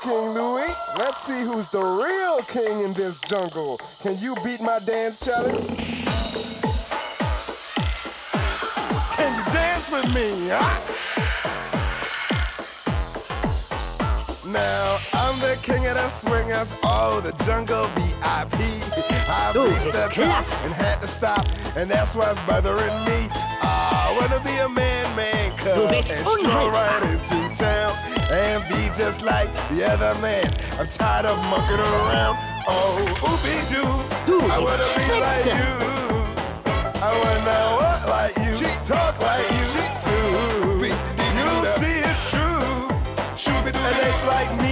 King Louie. Let's see who's the real king in this jungle. Can you beat my dance challenge? Can you dance with me, huh? Now, I'm the king of the swingers, oh, the jungle VIP. I Du reached the top and had to stop, and that's what's bothering me. I wanna be a man, man, cub, Du and bist stroll right into town and be just like the other man. I'm tired of mucking around. Oh, oopie doo, Du I wanna be like you. I wanna walk like you, talk like you too. You see it's true, and they like me.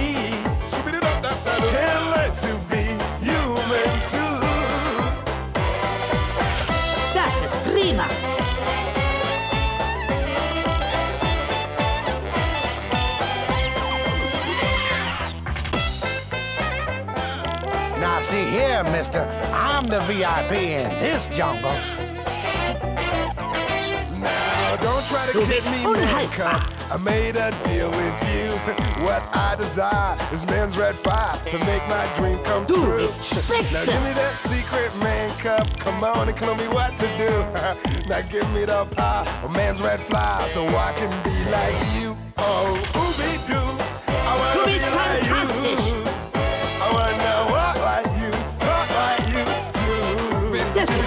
Now see here, mister, I'm the VIP in this jungle. Now, don't try to kid me, man, unhaltbar. I made a deal with you. What I desire is man's red fire to make my dream come Du true. Now give me that secret man cub. Come on and tell me what to do. now give me the power of man's red fly so I can be like you. Oh, ooby doo.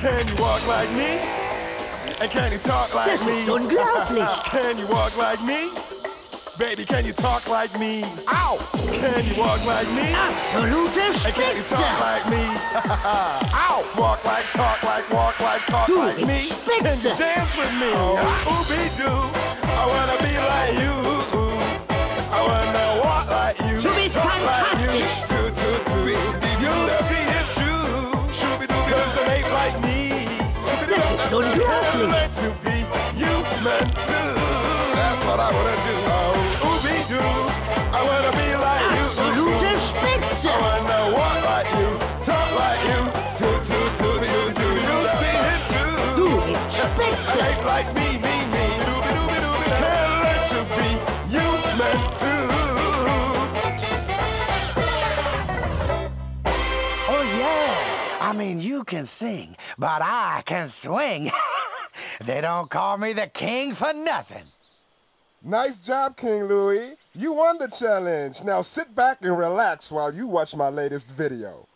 Can you walk like me? And can you talk like Das me? ist unglaublich. Can you walk like me? Baby, can you talk like me? Ow! Can you walk like me? Absolute And can you talk like me? Ow! Walk like, talk like, walk like, talk Du like me. Can you spitze. dance with me? Oh, ooby doo. I wanna be like you. I wanna walk like you. Du bist talk like you. Das ist unglaublich. Learn to be you meant to. That's what I wanna I mean, you can sing, but I can swing. they don't call me the king for nothing. Nice job, King Louie. You won the challenge. Now sit back and relax while you watch my latest video.